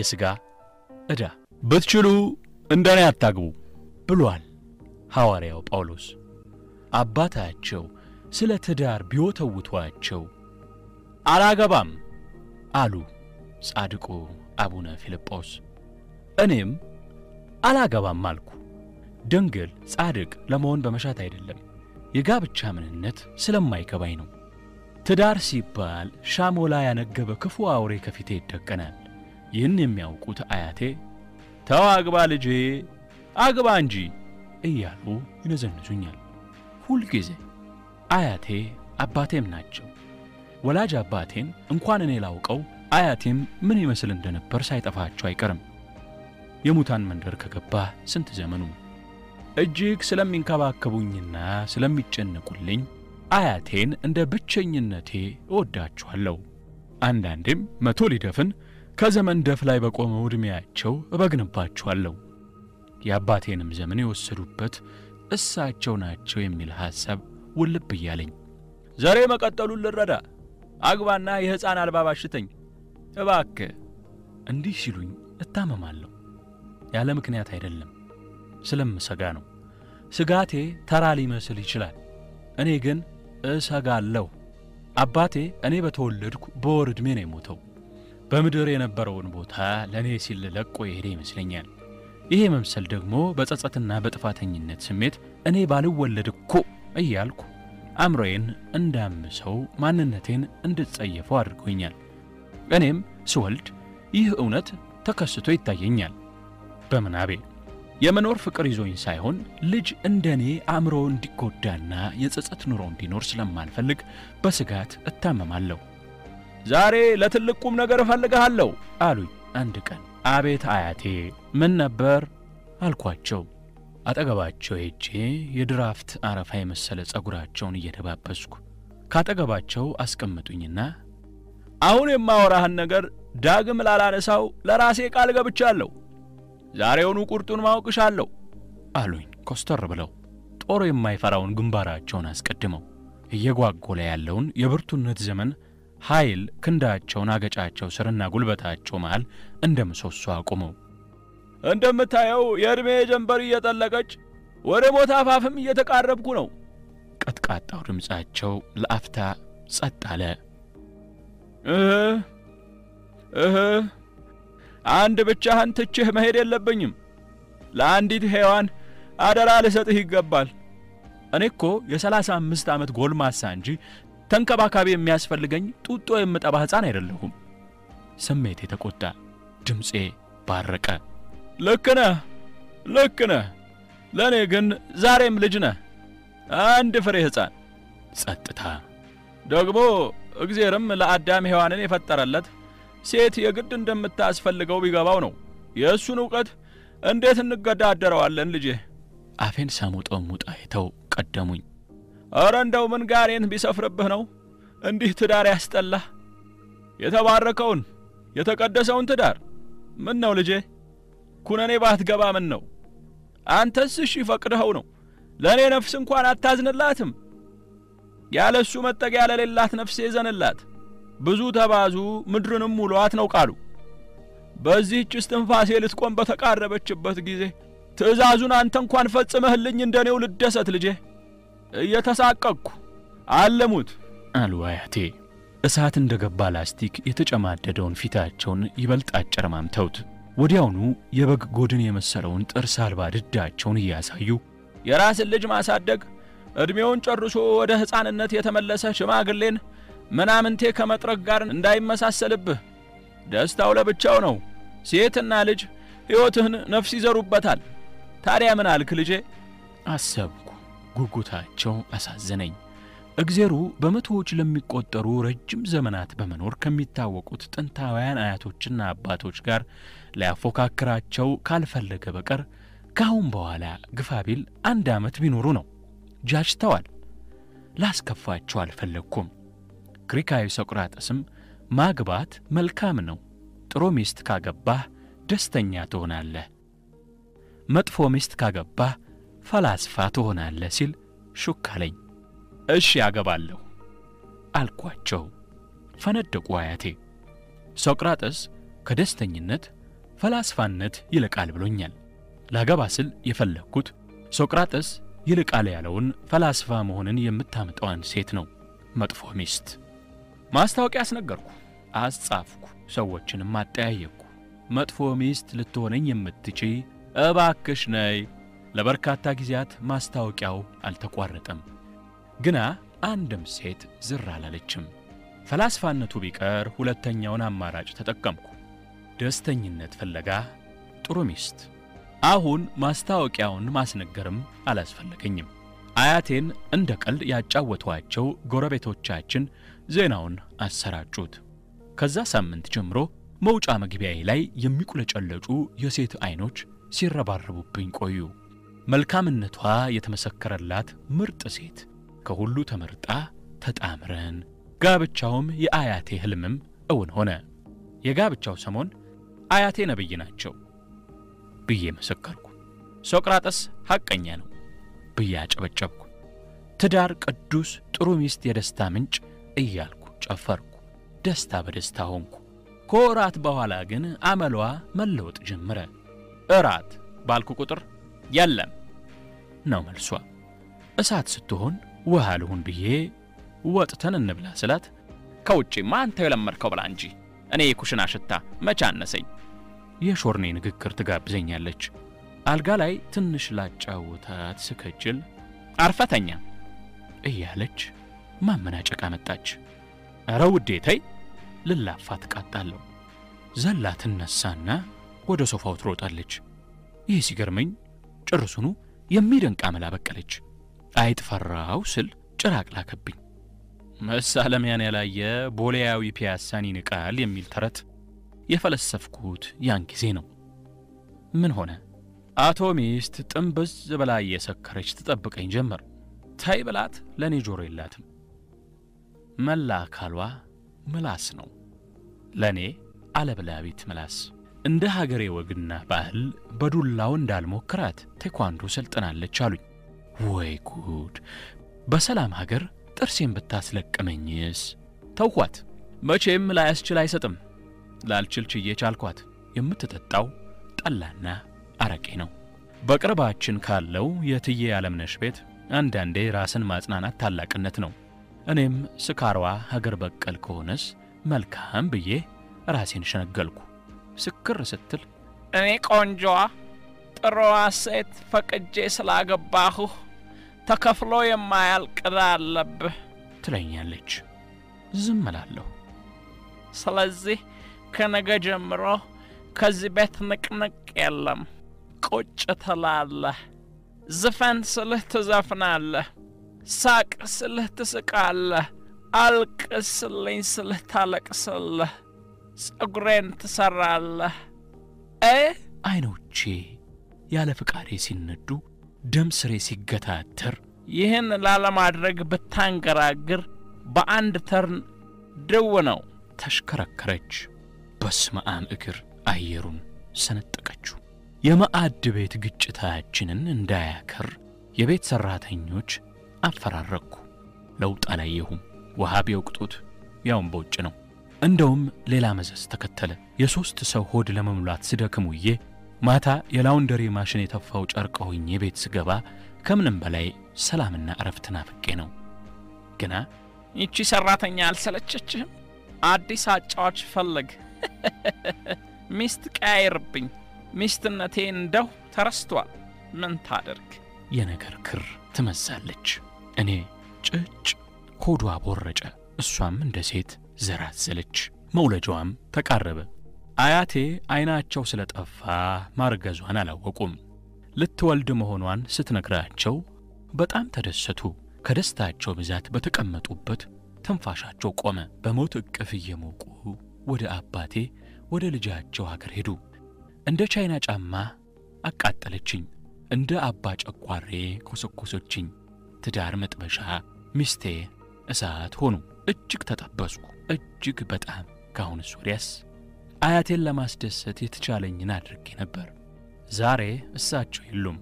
የሥጋ ዕዳ ብትችሉ እንደኔ አታግቡ ብሏል ሐዋርያው ጳውሎስ። አባታቸው ስለ ትዳር ቢወተውቷቸው አላገባም አሉ ጻድቁ አቡነ ፊልጶስ። እኔም አላገባም አልኩ። ድንግል ጻድቅ ለመሆን በመሻት አይደለም፣ የጋብቻ ምንነት ስለማይገባኝ ነው። ትዳር ሲባል ሻሞላ ያነገበ ክፉ አውሬ ከፊቴ ይደቀናል። ይህን የሚያውቁት አያቴ ተው አግባ ልጄ አግባ እንጂ እያሉ ይነዘንዙኛል። ሁልጊዜ አያቴ አባቴም ናቸው። ወላጅ አባቴን እንኳን እኔ ላውቀው አያቴም ምን ይመስል እንደነበር ሳይጠፋቸው አይቀርም። የሙታን መንደር ከገባ ስንት ዘመኑ። እጅግ ስለሚንከባከቡኝና ስለሚጨነቁልኝ አያቴን እንደ ብቸኝነቴ እወዳችኋለሁ። አንዳንዴም መቶ ሊደፍን ከዘመን ደፍ ላይ በቆመው ዕድሜያቸው እበግንባችኋለሁ። የአባቴንም ዘመን የወሰዱበት እሳቸው ናቸው የሚል ሐሳብ ውልብ እያለኝ ዘሬ መቀጠሉን ልረዳ አግባና የሕፃን አልባ ባሽተኝ እባክህ እንዲህ ሲሉኝ እታመማለሁ። ያለ ምክንያት አይደለም፣ ስለምሰጋ ነው። ስጋቴ ተራ ሊመስል ይችላል። እኔ ግን እሰጋለሁ። አባቴ እኔ በተወለድኩ በወር ዕድሜ ነው የሞተው። በምድር የነበረውን ቦታ ለእኔ ሲል ለቆ የሄደ ይመስለኛል። ይሄ መምሰል ደግሞ በጸጸትና በጥፋተኝነት ስሜት እኔ ባልወለድ እኮ እያልኩ አእምሮዬን እንዳምሰው ማንነቴን እንድጸየፈው አድርጎኛል። እኔም ስወልድ ይህ እውነት ተከስቶ ይታየኛል በምናቤ። የመኖር ፍቅር ይዞኝ ሳይሆን ልጅ እንደ እኔ አእምሮ እንዲጎዳና የጸጸት ኑሮ እንዲኖር ስለማልፈልግ በስጋት እታመማለሁ። ዛሬ ለትልቅ ቁም ነገር እፈልግሃለሁ አሉኝ አንድ ቀን። አቤት አያቴ፣ ምን ነበር አልኳቸው። አጠገባቸው ሄጄ የድራፍት አረፋ የመሰለ ጸጉራቸውን እየደባበስኩ ካጠገባቸው አስቀምጡኝና አሁን የማወራህን ነገር ዳግም ላላነሳው ለራሴ ቃል ገብቻለሁ። ዛሬውኑ ቁርጡን ማወቅሻለሁ አሉኝ ኮስተር ብለው ጦር የማይፈራውን ግንባራቸውን አስቀድመው እየጓጎለ ያለውን የብርቱነት ዘመን ኃይል ክንዳቸውን አገጫቸው ስርና ጉልበታቸው መሃል እንደ ምሰሶ አቁመው እንደምታየው የዕድሜ ጀንበር እየጠለቀች ወደ ሞት አፋፍም እየተቃረብኩ ነው። ቀጥቃጣው ድምፃቸው ለአፍታ ጸጥ አለ። እህ እህ አንድ ብቻህን ትችህ መሄድ የለብኝም። ለአንዲት ሔዋን አደራ ልሰጥህ ይገባል። እኔ እኮ የሰላሳ አምስት ዓመት ጎልማሳ እንጂ ተንከባካቢ የሚያስፈልገኝ ጡጦ የምጠባ ሕፃን አይደለሁም። ስሜት የተቆጣ ድምፄ ባረቀ። ልክ ነህ፣ ልክ ነህ። ለእኔ ግን ዛሬም ልጅ ነህ፣ አንድ ፍሬ ሕፃን። ጸጥታ። ደግሞ እግዜርም ለአዳም ሔዋንን የፈጠረለት ሴት የግድ እንደምታስፈልገው ቢገባው ነው። የእሱን ዕውቀት እንዴት እንገዳደረዋለን ልጄ? አፌን ሳሙጠው ሙጣ አይተው ቀደሙኝ። ኧረ እንደው ምን ጋኔን ቢሰፍርብህ ነው እንዲህ ትዳር ያስጠላህ? የተባረከውን የተቀደሰውን ትዳር ምን ነው ልጄ ኩነኔ ባትገባ ምን ነው? አንተስ እሺ ፈቅድኸው ነው። ለእኔ ነፍስ እንኳን አታዝንላትም። ያለ እሱ መጠጊያ ለሌላት ነፍሴ ዘንላት። ብዙ ተባዙ ምድርንም ሙሏት ነው ቃሉ። በዚህች እስትንፋሴ ልትቆም በተቃረበችበት ጊዜ ትእዛዙን አንተ እንኳን ፈጽመህልኝ እንደኔው ልደሰት ልጄ። እየተሳቀቅኩ አለሙት አሉ አያቴ። እሳት እንደ ገባ ላስቲክ የተጨማደደውን ፊታቸውን ይበልጥ አጨረማምተውት ወዲያውኑ የበግ ጎድን የመሰለውን ጥርስ አልባ ድዳቸውን እያሳዩ የራስን ልጅ ማሳደግ ዕድሜውን ጨርሶ ወደ ሕፃንነት የተመለሰ ሽማግሌን ምናምንቴ ከመጥረግ ጋር እንዳይመሳሰልብህ። ደስታው ለብቻው ነው። ሴትና ልጅ ሕይወትህን ነፍስ ይዘሩበታል። ታዲያ ምን አልክ ልጄ? አሰብኩ። ጉጉታቸው አሳዘነኝ። እግዜሩ በመቶዎች ለሚቆጠሩ ረጅም ዘመናት በመኖር ከሚታወቁት ጥንታውያን አያቶችና አባቶች ጋር ሊያፎካክራቸው ካልፈለገ በቀር ከአሁን በኋላ ግፋቢል አንድ ዓመት ቢኖሩ ነው። ጃጅተዋል። ላስከፋቸው አልፈለግኩም። ግሪካዊ ሶቅራጠስም ማግባት መልካም ነው፣ ጥሩ ሚስት ካገባህ ደስተኛ ትሆናለህ፣ መጥፎ ሚስት ካገባህ ፈላስፋ ትሆናለህ ሲል ሹክ አለኝ። እሺ አገባለሁ አልኳቸው። ፈነደቁ አያቴ። ሶቅራጠስ ከደስተኝነት ፈላስፋነት ይልቃል ብሎኛል። ላገባ ስል የፈለግኩት ሶቅራጥስ ይልቃል ያለውን ፈላስፋ መሆንን የምታመጣዋን ሴት ነው። መጥፎ ሚስት። ማስታወቂያ አስነገርኩ፣ አስጻፍኩ፣ ሰዎችንም አጠያየቅኩ። መጥፎ ሚስት ልትሆነኝ የምትቺ እባክሽ ነይ። ለበርካታ ጊዜያት ማስታወቂያው አልተቋረጠም። ግና አንድም ሴት ዝር አላለችም። ፈላስፋነቱ ቢቀር ሁለተኛውን አማራጭ ተጠቀምኩ። ደስተኝነት ፍለጋ ጥሩ ሚስት። አሁን ማስታወቂያውን ማስነገርም አላስፈለገኝም። አያቴን እንደ ቀልድ ያጫወቷቸው ጎረቤቶቻችን ዜናውን አሰራጩት። ከዛ ሳምንት ጀምሮ መውጫ መግቢያዬ ላይ የሚቁለጨለጩ የሴት ዐይኖች ሲረባረቡብኝ ቆዩ። መልካምነቷ የተመሰከረላት ምርጥ ሴት ከሁሉ ተመርጣ ተጣምረን ጋብቻውም የአያቴ ሕልምም እውን ሆነ። የጋብቻው ሰሞን አያቴ ነቢይ ናቸው ብዬ መሰከርኩ። ሶቅራጠስ ሐቀኛ ነው ብዬ አጨበጨብኩ። ትዳር ቅዱስ፣ ጥሩ ሚስት የደስታ ምንጭ እያልኩ ጨፈርኩ። ደስታ በደስታ ሆንኩ። ከወራት በኋላ ግን አመሏ መለወጥ ጀመረ። እራት ባልኩ ቁጥር የለም ነው መልሷ። እሳት ስትሆን ውሃ ልሁን ብዬ ወጥተን እንብላ ስላት ከውጭማ አንተ የለመድከው ብላ እንጂ እኔ የኩሽና ሽታ መቼ አነሰኝ። የሾርኔ ንግግር ትጋብዘኛለች። አልጋ ላይ ትንሽ ላጫውታት ስከጅል አርፈተኛ እያለች ማመናጨቃ መጣች። ኧረ ውዴ ተይ ልላፋ ትቃጣለሁ። ዘላ ትነሳና ወደ ሶፋው ትሮጣለች። ይህ ሲገርመኝ ጭርሱኑ የሚደንቅ አመል አበቀለች። አይጥ ፈራው ስል ጭራቅ ላከብኝ። መሳለሚያን ያላየ ቦሌያዊ ፒያሳን ይንቃል የሚል ተረት የፈለሰፍኩት ያን ጊዜ ነው። ምን ሆነ? አቶ ሚስት ጥንብዝ ብላ እየሰከረች ትጠብቀኝ ጀመር። ታይ ብላት ለእኔ ጆሮ የላትም። መላ አካሏ ምላስ ነው፣ ለእኔ አለብላቢት ምላስ። እንደ ሀገሬ ወግና ባህል በዱላው እንዳልሞክራት ቴኳንዶ ሰልጥናለች አሉኝ። ወይ ጉድ! በሰላም ሀገር ጥርሴን ብታስለቅመኝስ? ተውኳት። መቼም ላያስችል አይሰጥም። ላልችል ችዬ ቻልኳት። የምትጠጣው ጠላና አረቄ ነው። በቅርባችን ካለው የትዬ አለምነሽ ቤት አንዳንዴ ራስን ማጽናናት ታላቅነት ነው። እኔም ስካሯ ሀገር በቀል ከሆነስ መልካም ብዬ ራሴን ሸነገልኩ። ስክር ስትል እኔ ቆንጆዋ ጥሩዋ ሴት ፈቅጄ ስላገባሁህ ተከፍሎ የማያልቅ ዕዳ አለብህ ትለኛለች። ዝም እላለሁ። ስለዚህ ከነገ ጀምሮ ከዚህ ቤት ንቅንቅ የለም። ቁጭ ትላለህ። ዝፈን ስልህ ትዘፍናለህ። ሳቅ ስልህ ትስቃለህ። አልቅስልኝ ስልህ ታለቅስልህ። ጸጉሬን ትሠራለህ። እ ዐይኖቼ ያለ ፍቃዴ ሲነዱ፣ ደም ስሬ ሲገታተር ይህን ላለማድረግ ብታንገራግር በአንድ ተርን ድው ነው። ተሽከረከረች። በስመ አብ እግር አየሩን ሰነጠቀችው። የማዕድ ቤት ግጭታችንን እንዳያከር የቤት ሠራተኞች አፈራረቅኩ። ለውጥ አላየሁም። ውሃ ቢወቅጡት ያውም በውጭ ነው። እንደውም ሌላ መዘዝ ተከተለ። የሦስት ሰው ሆድ ለመሙላት ስደክም ውዬ ማታ የላውንደሪ ማሽን የተፋው ጨርቅ ሆኜ ቤት ስገባ ከምንም በላይ ሰላምና እረፍት ናፍቄ ነው። ግና ይቺ ሠራተኛ አልሰለቸችህም? አዲስ አጫዋች ፈልግ። ሚስት ቀያይርብኝ። ሚስትነቴ እንደው ተረስቷል። ምን ታደርግ? የነገር ክር ትመዛለች። እኔ ጭጭ ሆዷ ቦረጨ። እሷም እንደ ሴት ዘር አዘለች። መውለጃዋም ተቃረበ። አያቴ ዐይናቸው ስለጠፋ ማርገዟን አላወቁም። ልትወልድ መሆኗን ስትነግራቸው በጣም ተደሰቱ። ከደስታቸው ብዛት በተቀመጡበት ትንፋሻቸው ቆመ። በሞት እቅፍ እየሞቁ ወደ አባቴ ወደ ልጃቸው ሀገር ሄዱ። እንደ ቻይና ጫማ አቃጠለችኝ። እንደ አባ ጨቋሬ ኮሰኮሰችኝ። ትዳር መጥበሻ፣ ሚስቴ እሳት ሆኑ። እጅግ ተጠበስኩ። እጅግ በጣም ካሁንስ ወዲያስ አያቴን ለማስደሰት የተቻለኝን አድርጌ ነበር። ዛሬ እሳቸው የሉም።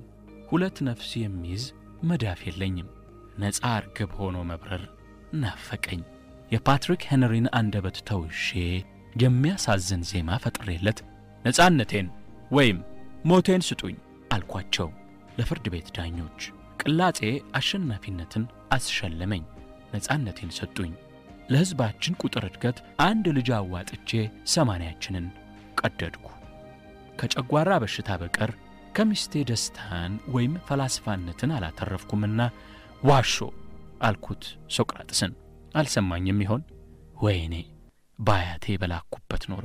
ሁለት ነፍስ የሚይዝ መዳፍ የለኝም። ነፃ እርግብ ሆኖ መብረር ናፈቀኝ። የፓትሪክ ሄንሪን አንደበት ተውሼ የሚያሳዝን ዜማ ፈጥሬለት ነፃነቴን ወይም ሞቴን ስጡኝ አልኳቸው። ለፍርድ ቤት ዳኞች ቅላጼ አሸናፊነትን አስሸለመኝ። ነፃነቴን ሰጡኝ። ለሕዝባችን ቁጥር እድገት አንድ ልጅ አዋጥቼ ሰማንያችንን ቀደድኩ። ከጨጓራ በሽታ በቀር ከሚስቴ ደስታን ወይም ፈላስፋነትን አላተረፍኩምና ዋሾ አልኩት ሶቅራጥስን። አልሰማኝም ይሆን? ወይኔ ባያቴ በላኩበት ኖሮ